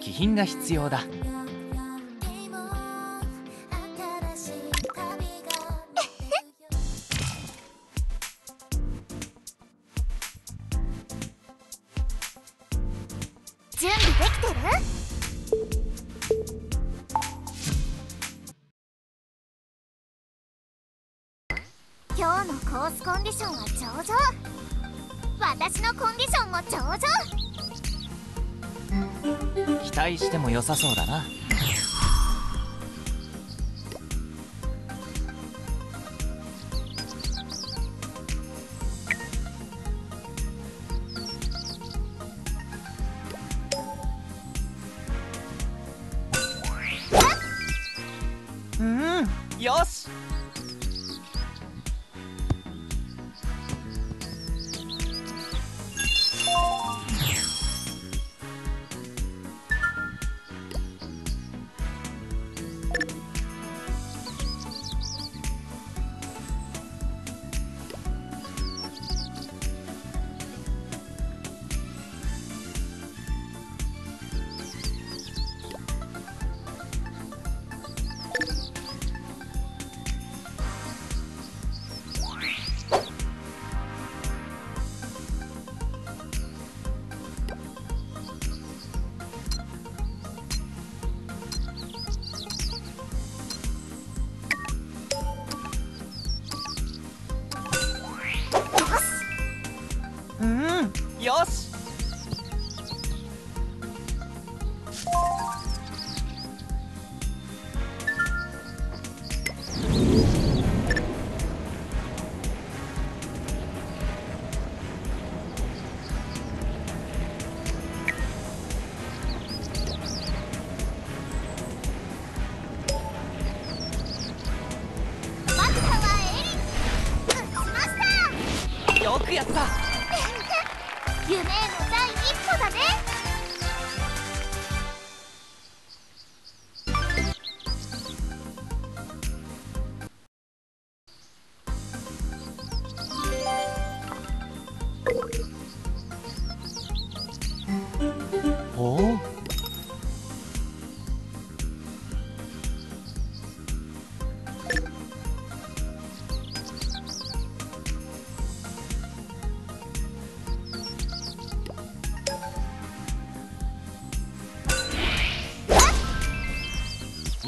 気品が必要だ。良さそうだな。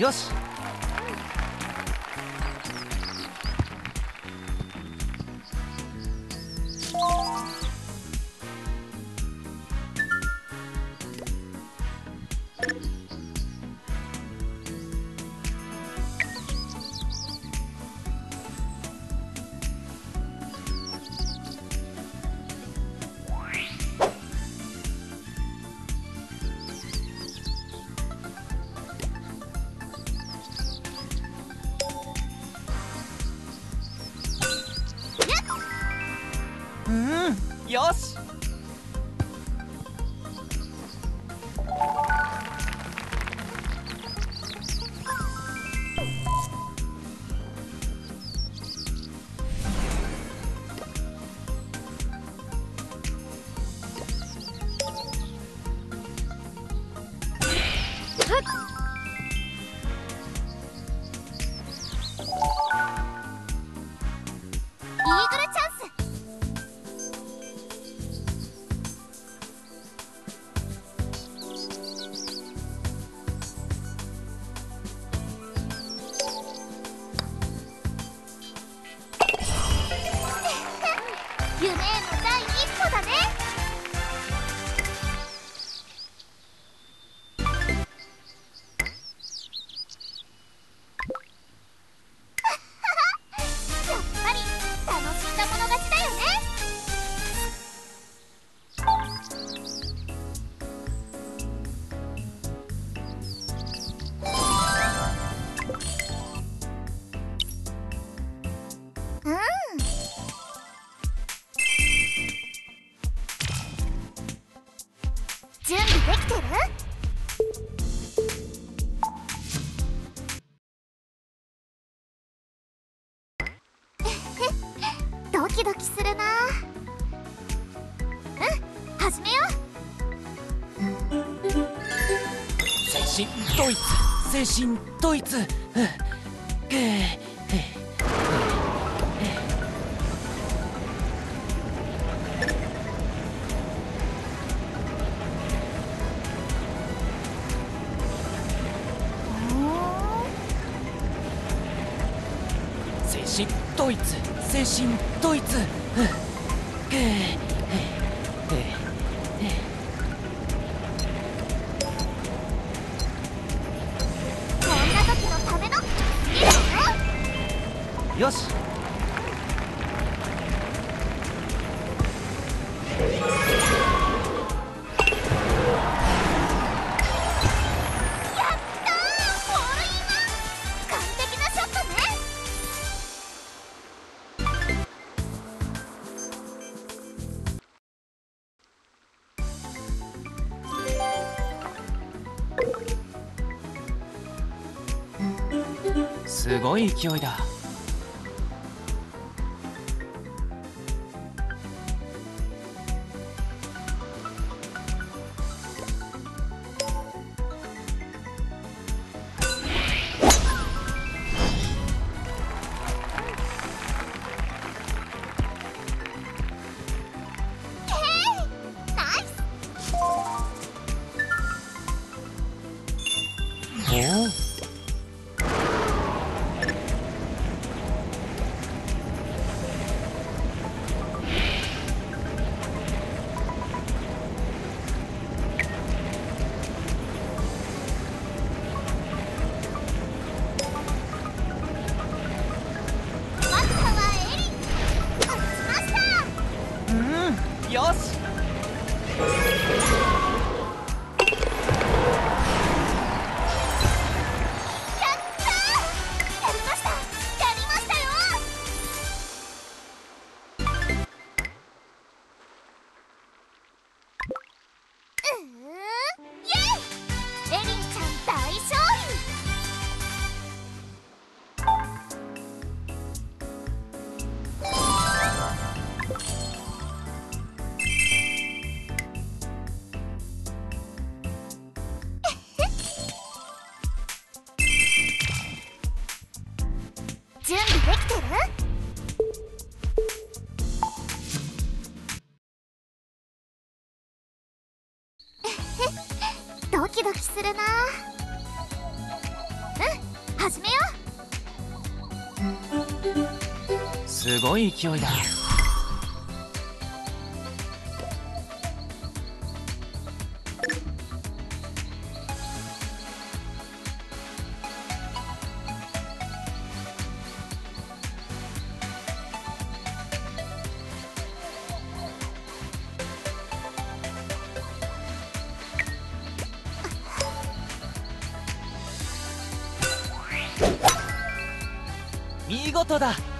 Adiós. ってる？ドキドキするな。うん始めよう。精神統一精神イツ、うん。神ドイツ精神ドイツ。よし。すごい勢いだ。ドキドキするな。うん始めよう。すごい勢いだ。見事だ。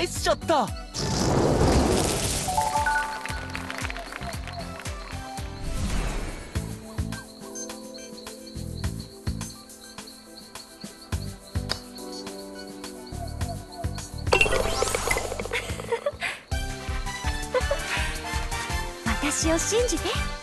イスショット 私を信じて。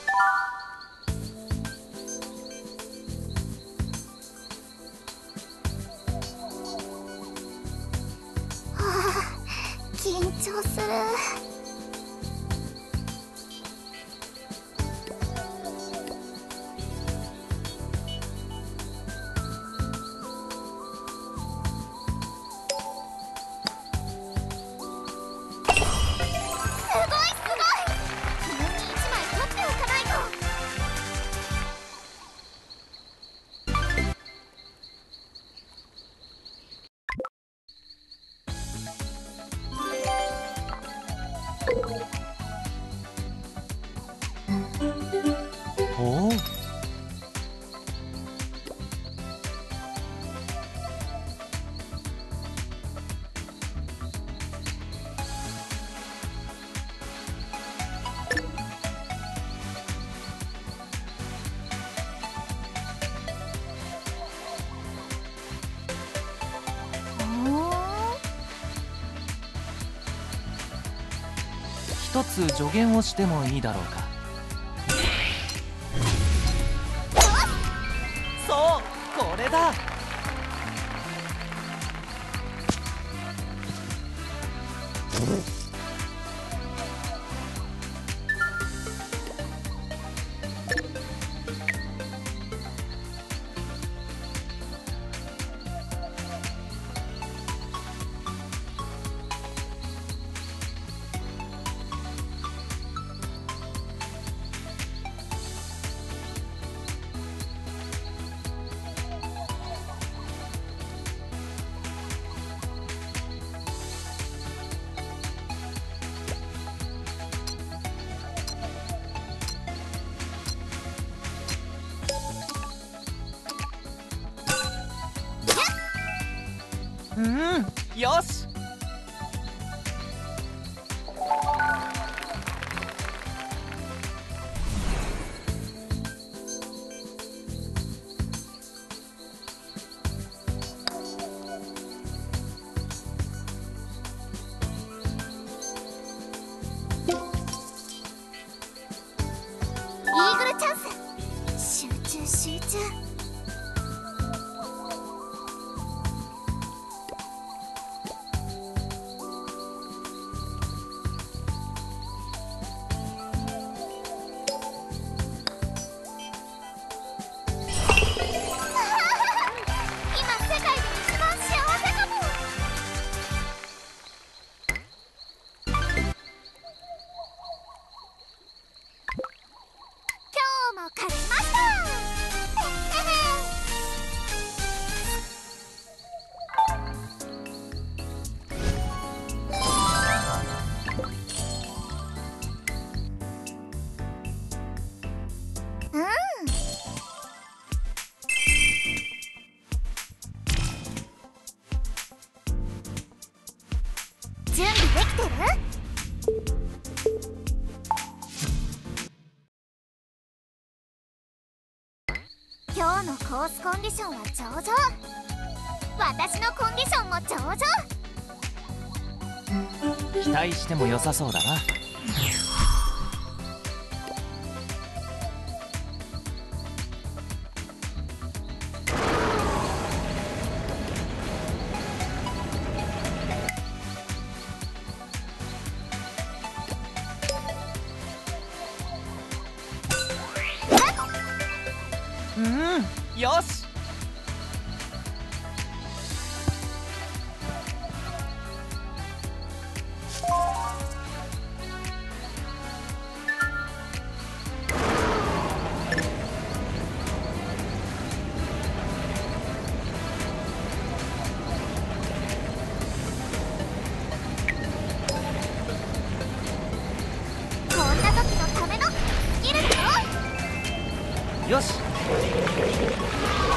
つ助言をしてもいいだろうか。よし。今日のコースコンディションは上々。私のコンディションも上々。期待しても良さそうだな。よし。よしああ。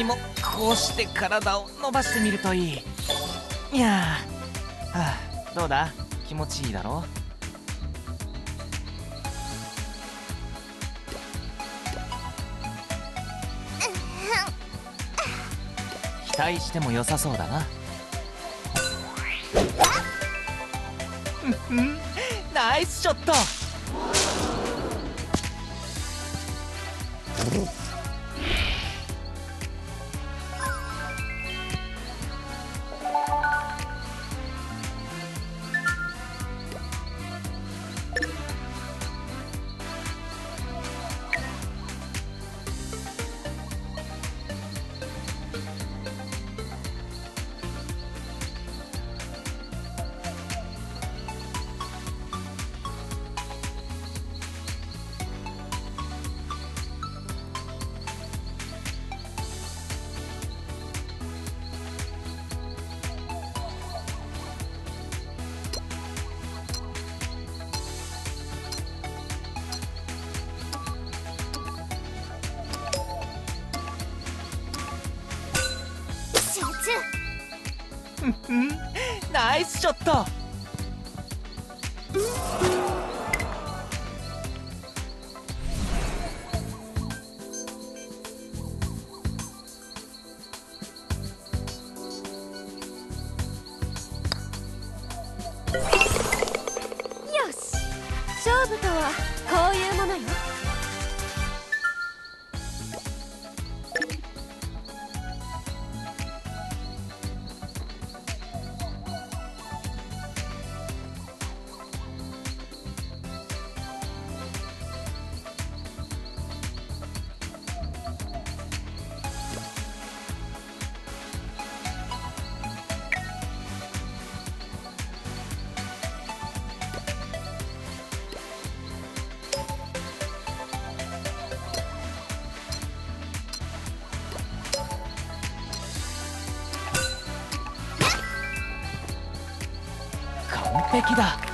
君もこうして体を伸ばしてみるといい。いやーはあどうだ？気持ちいいだろ？期待しても良さそうだな。うんうん。ナイスショット。ナイスショット。敵だ。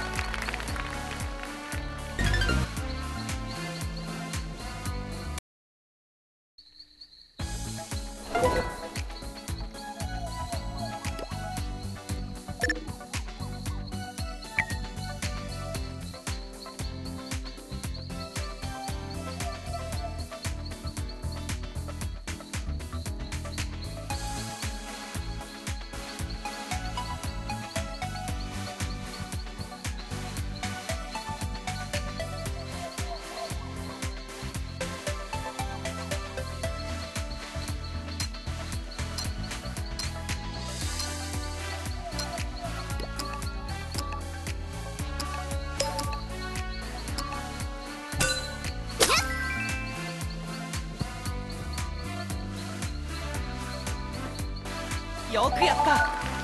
よくやった。